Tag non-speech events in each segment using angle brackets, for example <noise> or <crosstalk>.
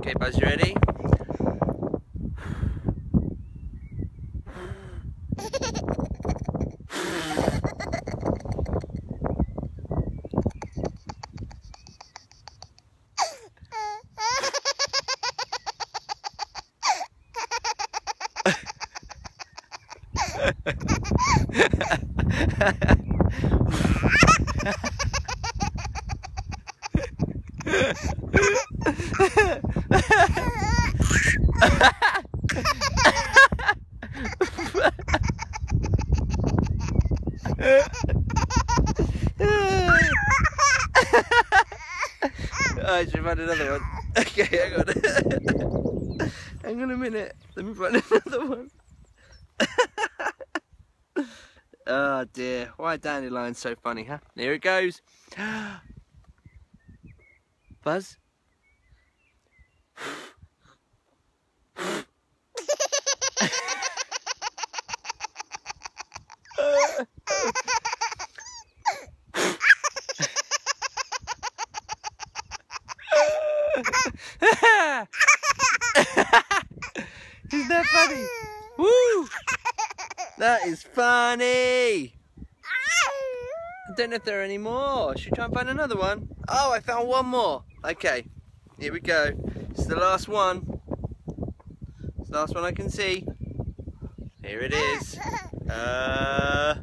Okay, Buzz, you ready? oh, <laughs> I should find another one. Okay, hang on. hang on a minute. Let me find another one. oh dear. Why are dandelions so funny, huh? Here it goes. Buzz? Isn't that funny? Woo! That is funny! I don't know if there are any more. Should we try and find another one? Oh, I found one more. Okay, here we go. It's the last one. It's the last one I can see. Here it is. <laughs> Uh,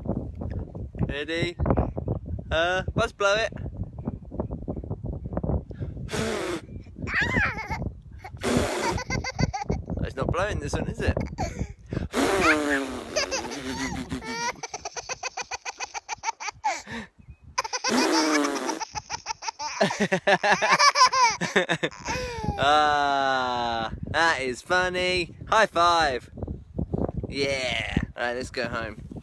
ready? Uh, let's blow it. <laughs> it's not blowing this one, is it? <laughs> <laughs> ah, that is funny. High five. Yeah. Alright, let's go home.